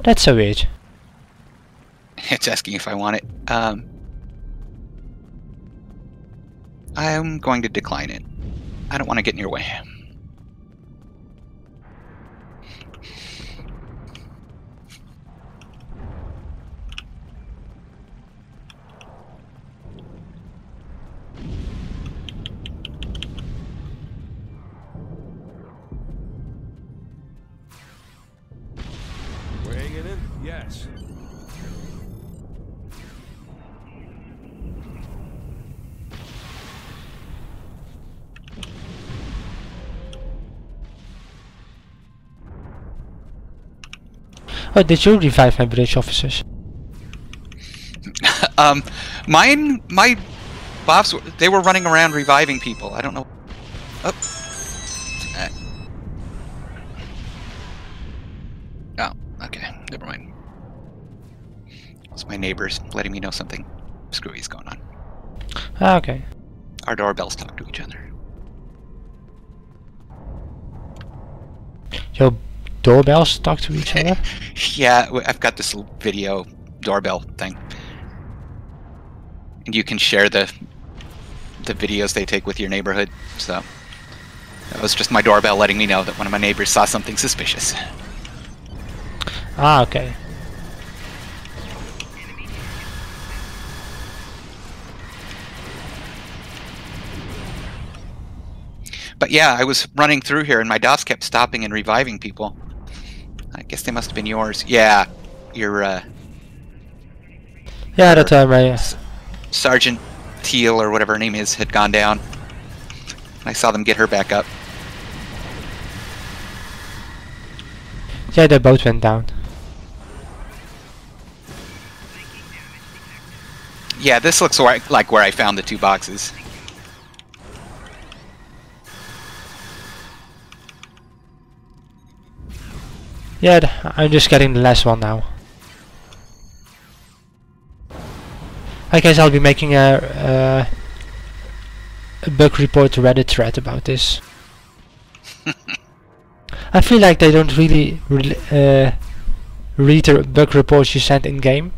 That's so weird. It's asking if I want it. Um, I'm going to decline it. I don't want to get in your way. Oh, did you revive my bridge officers? um, mine, my bobs, they were running around reviving people. I don't know. Oh. Uh. Oh, okay. Never mind. It's my neighbors letting me know something screwy is going on. Ah, okay. Our doorbells talk to each other. Your doorbells talk to each other? Yeah, I've got this video doorbell thing, and you can share the the videos they take with your neighborhood. So that was just my doorbell letting me know that one of my neighbors saw something suspicious. Ah, okay. But yeah, I was running through here, and my DOS kept stopping and reviving people. I guess they must have been yours. Yeah, your uh, Yeah, that uh, my Sergeant Teal or whatever her name is had gone down. I saw them get her back up. yeah, they both went down. Yeah, this looks like where I found the two boxes. Yeah, I'm just getting the last one now. I guess I'll be making a, uh, a bug report Reddit thread about this. I feel like they don't really, really uh, read the bug reports you send in game,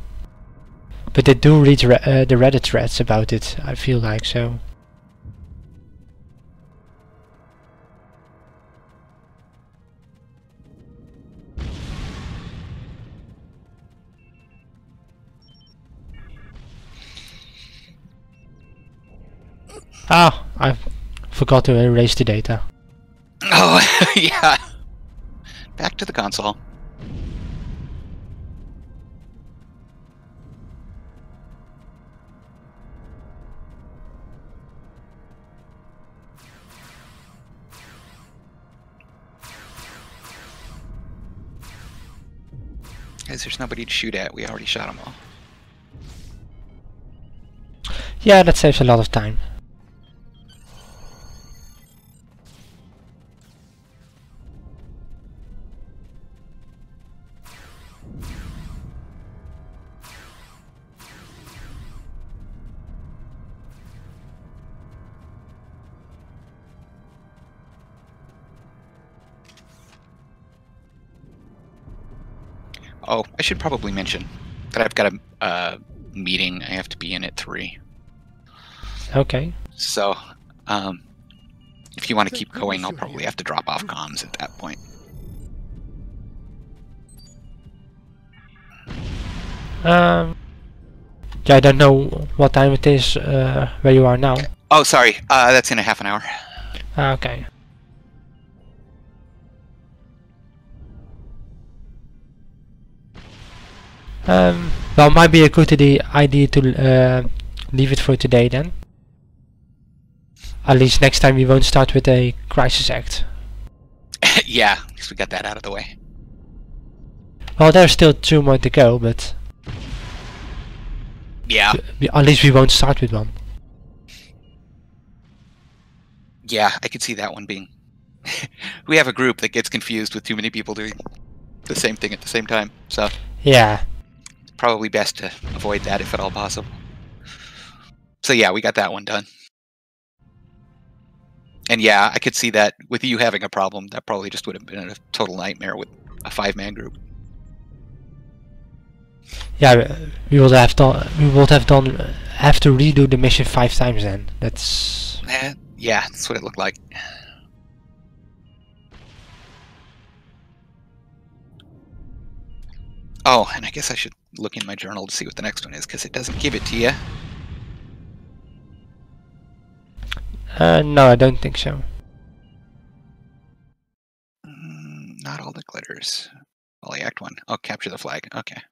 but they do read re uh, the Reddit threads about it. I feel like so. Ah, I forgot to erase the data. Oh, yeah. Back to the console. Guys, there's nobody to shoot at. We already shot them all. Yeah, that saves a lot of time. I should probably mention that I've got a uh, meeting I have to be in at three. Okay. So, um, if you want to keep going, I'll probably have to drop off comms at that point. Um, yeah, I don't know what time it is uh, where you are now. Oh, sorry. Uh, that's in a half an hour. Ah, okay. Um, well, it might be a good idea to uh, leave it for today then. At least next time we won't start with a crisis act. yeah, because we got that out of the way. Well, there's still two more to go, but Yeah, at least we won't start with one. yeah, I could see that one being. we have a group that gets confused with too many people doing the same thing at the same time, so Yeah. Probably best to avoid that if at all possible. So yeah, we got that one done. And yeah, I could see that with you having a problem, that probably just would have been a total nightmare with a five-man group. Yeah, we would have done. We would have done. Have to redo the mission five times then. That's. Eh, yeah, that's what it looked like. Oh, and I guess I should look in my journal to see what the next one is, because it doesn't give it to you. Uh, no, I don't think so. Mm, not all the glitters. Only Act 1. Oh, capture the flag. Okay.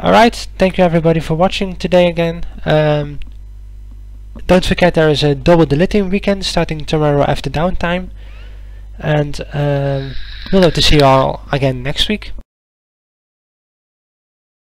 Alright, thank you everybody for watching today again. Um, don't forget there is a double dilithium weekend starting tomorrow after downtime. And um, we'll have to see you all again next week.